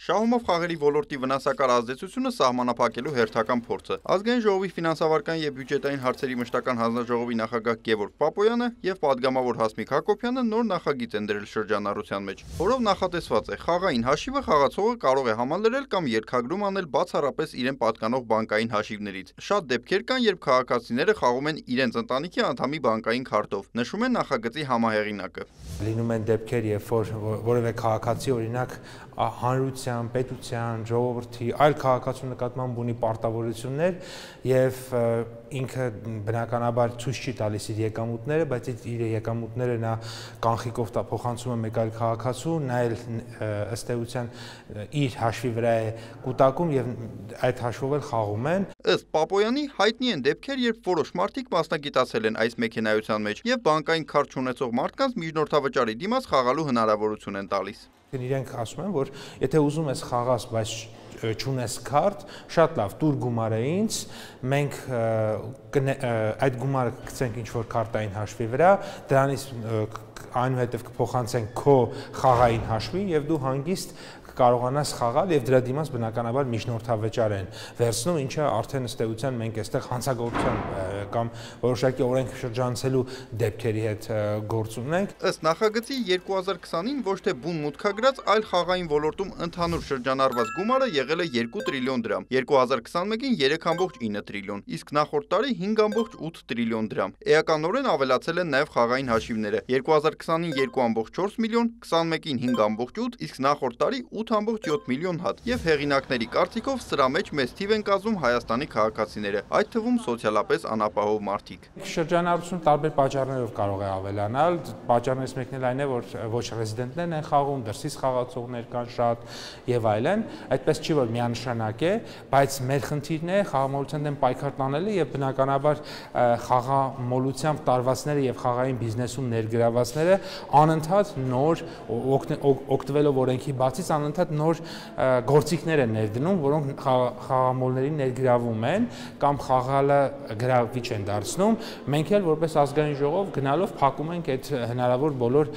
Շահումով խաղերի ոլորտի վնասակար ազդեցությունը սահմանափակելու հերթական փորձը։ Ազգային ժողովի ֆինանսավարական եւ բյուջետային հարցերի մշտական հանձնաժողովի նախագահ Գևորգ Պապոյանը եւ падգամավոր Հասմիկ Հակոբյանը նոր նախագիծ են դրել շրջանառության մեջ, որով նախատեսված է. Խաղային հաշիվը խաղացողը կարող է համալրել կամ երկհագրում անել բացառապես իրեն պատկանող բանկային հաշիվներից։ Շատ դեպքեր կան, երբ քաղաքացիները խաղում են իրենց ընտանիքի անդամի բանկային քարտով, նշում է նախագծի համահեղինակը։ Լինում են դեպքեր, երբ որ որևէ քաղաքացի օրինակ հանրության, պետության, ժողովրդի, այլ քաղաքացու նկատմամբ ունի պարտավորություններ եւ ինքը բնականաբար ցույց չի տալիս իր եկամուտները, բայց իր եկամուտները նա կանխիկով տա փոխանցում է մեկ այլ քաղաքացու, նա էլ ըստ էության իր հաշվի վրա է կൂട്ടակում եւ այդ հաշվով էլ խաղում են։ Ըստ Պապոյանի հայտնի են դեպքեր, երբ որոշ մարդիկ մասնագիտացել են այս մեքենայության մեջ եւ բանկային քարտ ունեցող մարդկանց միջնորդավճարի դիմաց խաղալու հնարավորություն են տալիս։ Իրենք ասում են, որ եթե ուզում ես խաղաս, բայց չունես քարտ, շատ լավ, դուր գումարը ինձ, մենք այդ գումարը կգցենք ինչ որ քարտային հաշվի վրա, դրանից այնուհետև կփոխանցենք քո խաղային հաշվին եւ դու հանգիստ կարողանաս խաղալ եւ դրա դիմաց բնականաբար միջնորդավճար են վերցնում, ինչը արդեն ըստ էության մենք այստեղ հանցագործության կամ որոշակի օրենք շրջանցելու դեպքերի հետ գործ ունենք։ Ըստ նախագծի 2020-ին ոչ թե բուն մուտքագրած, այլ խաղային ոլորտում ընդհանուր շրջանառված գումարը եղել է 2 տրիլիոն դրամ, 2021-ին 3.9 տրիլիոն, իսկ նախորդ տարի 5.8 տրիլիոն դրամ։ Էականորեն ավելացել են նաև խաղային հաշիվները։ 2020-ին 2.4 միլիոն, 21-ին 5.8, իսկ նախորդ տարի 8 8.7 միլիոն հատ եւ հեղինակների կարծիքով սրա մեջ մեծ թիվ են կազմում Հայաստանի քաղաքացիները, այդ թվում սոցիալապես անապահով մարդիկ։ Շրջանառությունը տարբեր պատճառներով կարող է ավելանալ, պատճառներից մեկն էլ այն է, որ ոչ ռեզիդենտներն են խաղում, դրսից խաղացողներ կան շատ եւ այլն, այդպես չի որ միանշանակ է, բայց մեր խնդիրն է խաղամոլության դեմ պայքար տանելը եւ բնականաբար խաղամոլությամբ տարվածները եւ խաղային բիզնեսում ներգրավվածները անընդհատ նոր օգտվելով օրենքի բացից անընդհատ անընդհատ նոր գործիքներ են ներդնում, որոնք խաղամոլներին ներգրավում են կամ խաղալը գրավիչ են դարձնում։ Մենք էլ որպես ազգային ժողով գնալով փակում ենք այդ հնարավոր բոլոր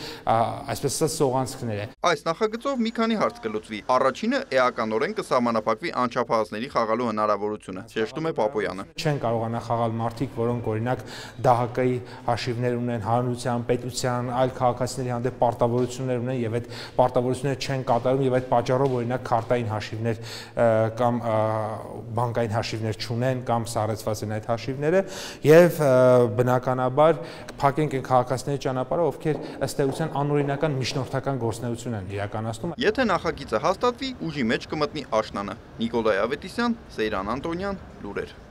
այսպես ասած սողանցքները։ Այս նախագծով մի քանի հարց կլուծվի։ Առաջինը էականորեն կսահմանափակվի անչափահասների խաղալու հնարավորությունը, շեշտում է Պապոյանը։ Չեն կարողանա խաղալ մարդիկ, որոնք օրինակ ԴՀԿ-ի հաշիվներ ունեն, հանրության, պետության, այլ քաղաքացիների հանդեպ պարտավորություններ ունեն եւ այդ պարտավորությունները չեն կատարում եւ այդ պատճառով օրինակ քարտային հաշիվներ կամ բանկային հաշիվներ չունեն կամ սառեցված են այդ հաշիվները եւ բնականաբար փակենք այն քաղաքացիների ճանապարհը, ովքեր ըստ էության անօրինական միջնորդական գործունեություն են իրականացնում։ Եթե նախագիծը հաստատվի, ուժի մեջ կմտնի աշնանը։ Նիկոլայ Ավետիսյան, Սեյրան Անտոնյան, լուրեր։